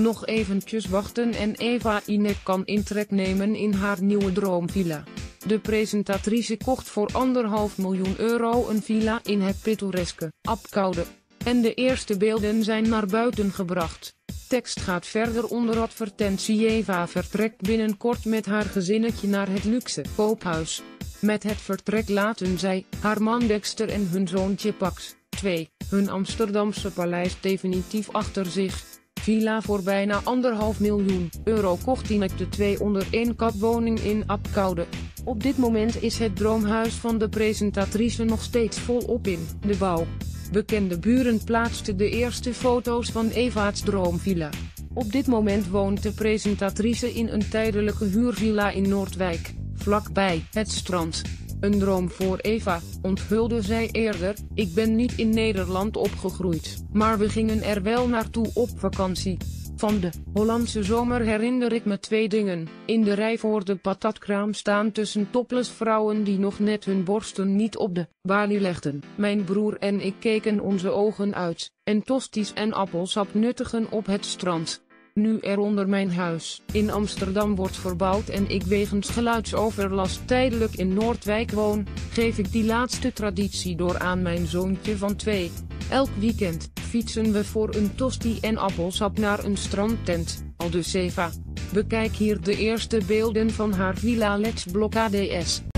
Nog eventjes wachten en Eva Inek kan intrek nemen in haar nieuwe droomvilla. De presentatrice kocht voor anderhalf miljoen euro een villa in het pittoreske Apkoude. En de eerste beelden zijn naar buiten gebracht. Tekst gaat verder onder advertentie Eva vertrekt binnenkort met haar gezinnetje naar het luxe koophuis. Met het vertrek laten zij, haar man Dexter en hun zoontje Pax, 2, hun Amsterdamse paleis definitief achter zich. Villa voor bijna anderhalf miljoen euro kocht Inek de twee onder één kapwoning in Apkoude. Op dit moment is het droomhuis van de presentatrice nog steeds volop in de bouw. Bekende buren plaatsten de eerste foto's van Eva's droomvilla. Op dit moment woont de presentatrice in een tijdelijke huurvilla in Noordwijk, vlakbij het strand. Een droom voor Eva, onthulde zij eerder, ik ben niet in Nederland opgegroeid, maar we gingen er wel naartoe op vakantie. Van de Hollandse zomer herinner ik me twee dingen. In de rij voor de patatkraam staan tussen topless vrouwen die nog net hun borsten niet op de balie legden. Mijn broer en ik keken onze ogen uit, en tosties en appelsap nuttigen op het strand. Nu er onder mijn huis in Amsterdam wordt verbouwd en ik wegens geluidsoverlast tijdelijk in Noordwijk woon, geef ik die laatste traditie door aan mijn zoontje van twee. Elk weekend fietsen we voor een tosti en appelsap naar een strandtent, aldus Eva. Bekijk hier de eerste beelden van haar Villa Lex Block ADS.